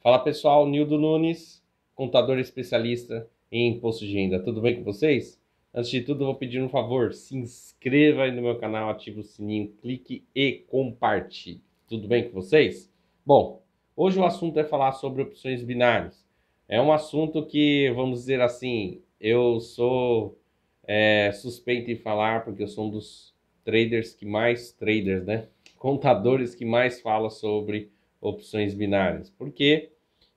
Fala pessoal, Nildo Nunes, contador especialista em imposto de renda. Tudo bem com vocês? Antes de tudo, vou pedir um favor: se inscreva aí no meu canal, ative o sininho, clique e compartilhe. Tudo bem com vocês? Bom, hoje o assunto é falar sobre opções binárias. É um assunto que, vamos dizer assim, eu sou é, suspeito em falar porque eu sou um dos traders que mais traders, né? Contadores que mais fala sobre opções binárias, porque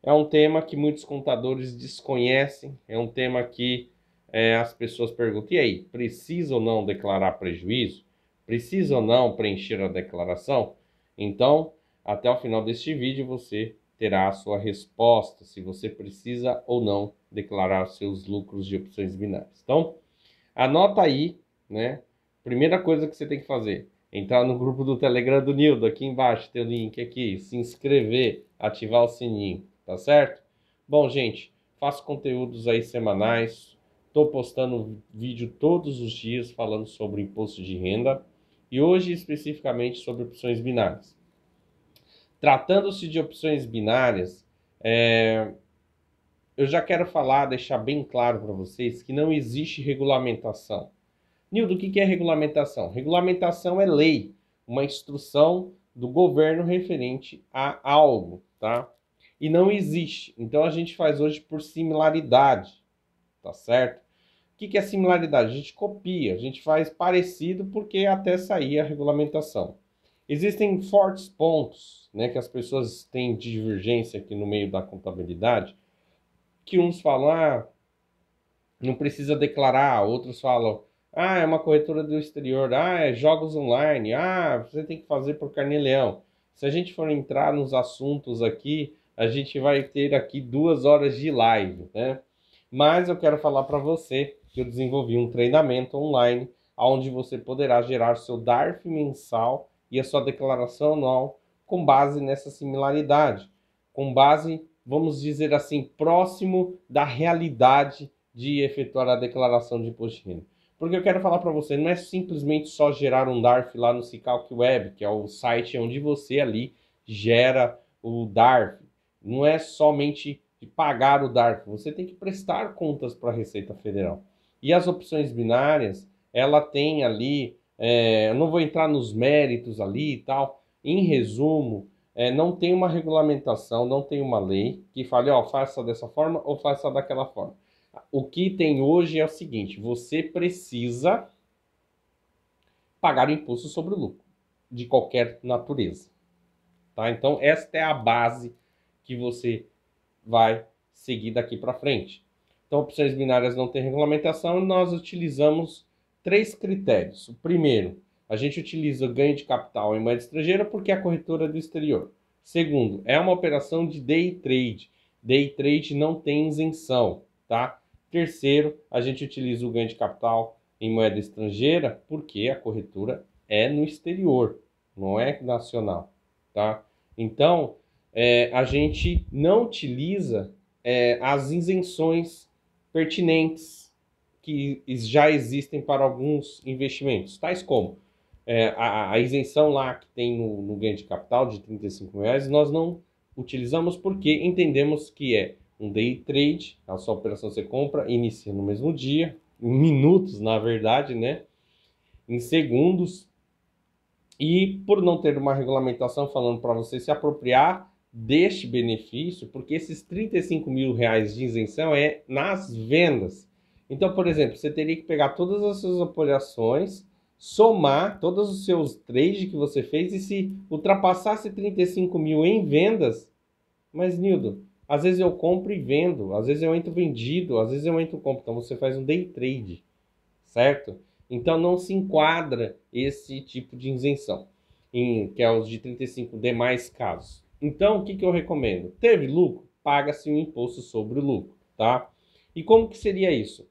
é um tema que muitos contadores desconhecem, é um tema que é, as pessoas perguntam: e aí, precisa ou não declarar prejuízo? Precisa ou não preencher a declaração? Então, até o final deste vídeo você terá a sua resposta se você precisa ou não declarar seus lucros de opções binárias. Então, anota aí, né? Primeira coisa que você tem que fazer, entrar no grupo do Telegram do Nildo, aqui embaixo tem o link aqui, se inscrever, ativar o sininho, tá certo? Bom, gente, faço conteúdos aí semanais, estou postando vídeo todos os dias falando sobre imposto de renda e hoje especificamente sobre opções binárias. Tratando-se de opções binárias, é, eu já quero falar, deixar bem claro para vocês que não existe regulamentação. Nildo, o que é regulamentação? Regulamentação é lei, uma instrução do governo referente a algo, tá? E não existe. Então a gente faz hoje por similaridade, tá certo? O que é similaridade? A gente copia, a gente faz parecido porque até sair a regulamentação. Existem fortes pontos né, que as pessoas têm divergência aqui no meio da contabilidade, que uns falam, ah, não precisa declarar, outros falam, ah, é uma corretora do exterior, ah, é jogos online, ah, você tem que fazer por carnê-leão. Se a gente for entrar nos assuntos aqui, a gente vai ter aqui duas horas de live, né? Mas eu quero falar para você que eu desenvolvi um treinamento online onde você poderá gerar seu DARF mensal e a sua declaração anual com base nessa similaridade, com base, vamos dizer assim, próximo da realidade de efetuar a declaração de imposto de renda. Porque eu quero falar para você, não é simplesmente só gerar um DARF lá no Cicalc Web, que é o site onde você ali gera o DARF. Não é somente de pagar o DARF, você tem que prestar contas para a Receita Federal. E as opções binárias, ela tem ali é, eu não vou entrar nos méritos ali e tal. Em resumo, é, não tem uma regulamentação, não tem uma lei que fale, ó, faça dessa forma ou faça daquela forma. O que tem hoje é o seguinte: você precisa pagar o imposto sobre o lucro de qualquer natureza. Tá? Então, esta é a base que você vai seguir daqui para frente. Então, opções binárias não tem regulamentação, nós utilizamos três critérios. O primeiro, a gente utiliza ganho de capital em moeda estrangeira porque é a corretora do exterior. Segundo, é uma operação de day trade. Day trade não tem isenção, tá? Terceiro, a gente utiliza o ganho de capital em moeda estrangeira porque a corretora é no exterior, não é nacional, tá? Então, é, a gente não utiliza é, as isenções pertinentes que já existem para alguns investimentos, tais como é, a, a, isenção lá que tem no, no, ganho de capital de 35 reais, nós não utilizamos porque entendemos que é um day trade, a sua operação você compra, inicia no mesmo dia, em minutos na verdade, né? Em segundos. E por não ter uma regulamentação falando para você se apropriar deste benefício, porque esses 35 mil reais de isenção é nas vendas. Então, por exemplo, você teria que pegar todas as suas operações, somar todos os seus trades que você fez e se ultrapassasse 35 mil em vendas, mas Nildo, às vezes eu compro e vendo, às vezes eu entro vendido, às vezes eu entro compro, então você faz um day trade, certo? Então não se enquadra esse tipo de isenção, em, que é os de 35 demais casos. Então o que, que eu recomendo? Teve lucro? Paga-se um imposto sobre o lucro, tá? E como que seria isso?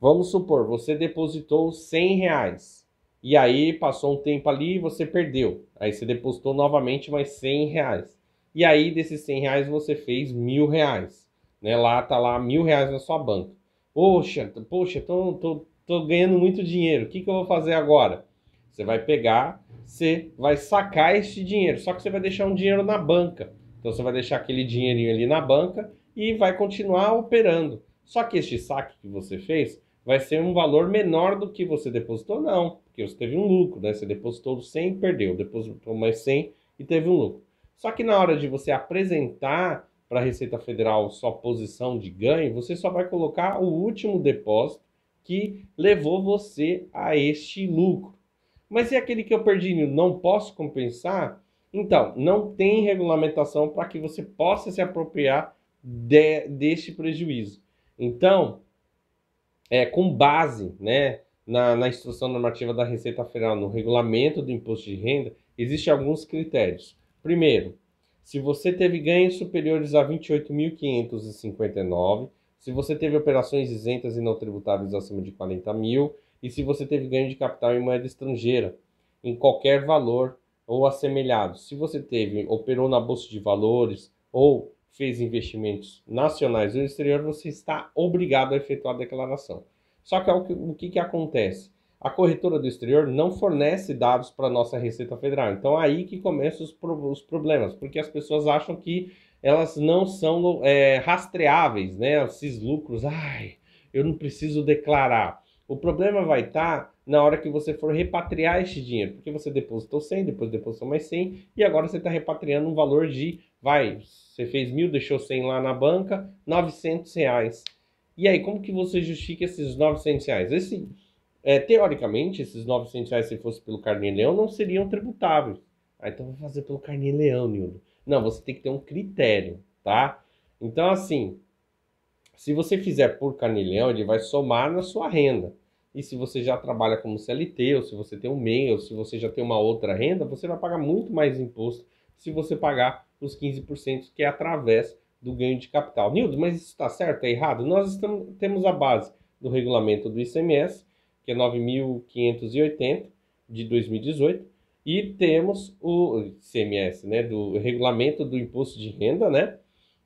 Vamos supor, você depositou 100 reais. E aí passou um tempo ali e você perdeu. Aí você depositou novamente mais 100 reais. E aí desses 100 reais você fez mil reais. Né? Lá tá lá mil reais na sua banca. Poxa, poxa, tô, tô, tô ganhando muito dinheiro. O que, que eu vou fazer agora? Você vai pegar, você vai sacar este dinheiro. Só que você vai deixar um dinheiro na banca. Então você vai deixar aquele dinheirinho ali na banca e vai continuar operando. Só que este saque que você fez vai ser um valor menor do que você depositou, não, porque você teve um lucro, né? Você depositou 100 e perdeu, depositou mais 100 e teve um lucro. Só que na hora de você apresentar para a Receita Federal sua posição de ganho, você só vai colocar o último depósito que levou você a este lucro. Mas e aquele que eu perdi, não posso compensar? Então, não tem regulamentação para que você possa se apropriar de, deste prejuízo. Então, é, com base né, na, na instrução normativa da Receita Federal, no regulamento do imposto de renda, existem alguns critérios. Primeiro, se você teve ganhos superiores a 28.559, se você teve operações isentas e não tributáveis acima de 40 mil, e se você teve ganho de capital em moeda estrangeira, em qualquer valor ou assemelhado. Se você teve, operou na bolsa de valores ou fez investimentos nacionais no exterior, você está obrigado a efetuar a declaração. Só que o que, que acontece? A corretora do exterior não fornece dados para a nossa Receita Federal. Então aí que começam os, os problemas, porque as pessoas acham que elas não são é, rastreáveis, né? Esses lucros, ai, eu não preciso declarar. O problema vai estar tá na hora que você for repatriar este dinheiro, porque você depositou 100, depois depositou mais 100 e agora você está repatriando um valor de, vai, você fez mil, deixou 100 lá na banca, 900 reais. E aí, como que você justifica esses 900 reais? Esse, é, teoricamente, esses 900 reais, se fosse pelo Carnê-Leão, não seriam tributáveis. Ah, então vou fazer pelo Carnê-Leão, Nildo. Não, você tem que ter um critério, tá? Então, assim, se você fizer por carnilhão, ele vai somar na sua renda. E se você já trabalha como CLT, ou se você tem um MEI, ou se você já tem uma outra renda, você vai pagar muito mais imposto se você pagar os 15% que é através do ganho de capital. Nildo, mas isso está certo? É errado? Nós estamos, temos a base do regulamento do ICMS, que é 9.580 de 2018, e temos o CMS, né, do regulamento do imposto de renda, né,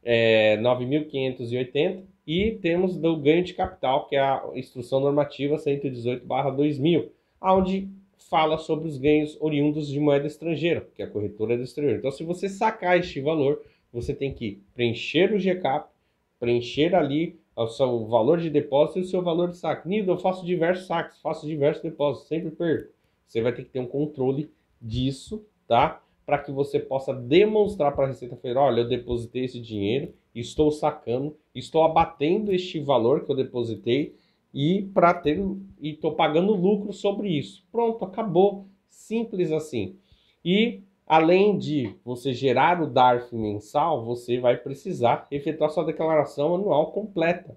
é 9.580, e temos do ganho de capital, que é a instrução normativa 118/2000, onde fala sobre os ganhos oriundos de moeda estrangeira, que é a corretora do exterior. Então, se você sacar este valor, você tem que preencher o GCAP, preencher ali o seu valor de depósito e o seu valor de saque. Nido, eu faço diversos saques, faço diversos depósitos, sempre perco. Você vai ter que ter um controle disso, tá? Para que você possa demonstrar para a Receita Federal, olha, eu depositei esse dinheiro, estou sacando, estou abatendo este valor que eu depositei e para ter e estou pagando lucro sobre isso. Pronto, acabou, simples assim. E além de você gerar o DARF mensal, você vai precisar efetuar sua declaração anual completa.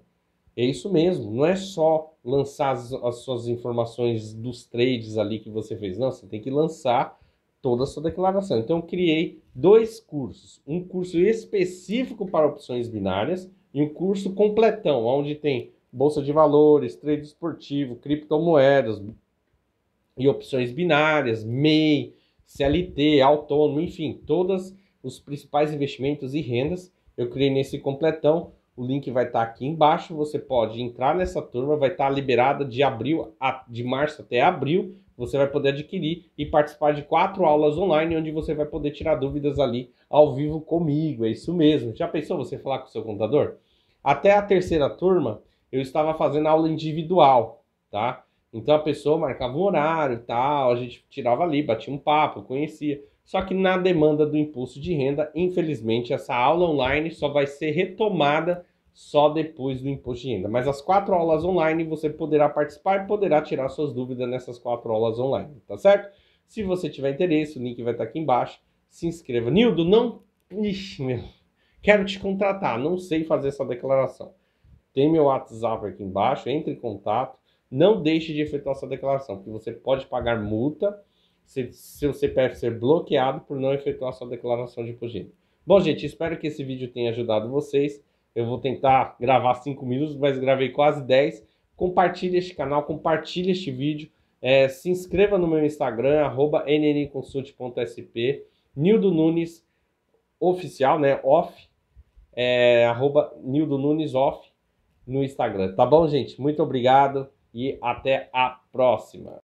É isso mesmo, não é só lançar as, as, suas informações dos trades ali que você fez, não, você tem que lançar toda a sua declaração. Então, eu criei dois cursos: um curso específico para opções binárias e um curso completão, onde tem bolsa de valores, trade esportivo, criptomoedas e opções binárias, MEI, CLT, autônomo, enfim, todos os principais investimentos e rendas eu criei nesse completão o link vai estar tá aqui embaixo. Você pode entrar nessa turma, vai estar tá liberada de abril a, de março até abril. Você vai poder adquirir e participar de quatro aulas online, onde você vai poder tirar dúvidas ali ao vivo comigo. É isso mesmo. Já pensou você falar com o seu contador? Até a terceira turma, eu estava fazendo aula individual, tá? Então a pessoa marcava um horário e tal, a gente tirava ali, batia um papo, conhecia. Só que na demanda do imposto de renda, infelizmente, essa aula online só vai ser retomada só depois do imposto de renda. Mas as quatro aulas online você poderá participar e poderá tirar suas dúvidas nessas quatro aulas online, tá certo? Se você tiver interesse, o link vai estar aqui embaixo. Se inscreva. Nildo, não. Ixi, meu. Quero te contratar, não sei fazer essa declaração. Tem meu WhatsApp aqui embaixo, entre em contato. Não deixe de efetuar essa declaração, porque você pode pagar multa se seu CPF ser bloqueado por não efetuar sua declaração de imposto. Bom, gente, espero que esse vídeo tenha ajudado vocês. Eu vou tentar gravar 5 minutos, mas gravei quase 10. Compartilhe este canal, compartilhe este vídeo. É, se inscreva no meu Instagram, arroba nnconsult.sp. Nildo Nunes oficial, né? Off. É, arroba Nildo Nunes off no Instagram. Tá bom, gente? Muito obrigado e até a próxima.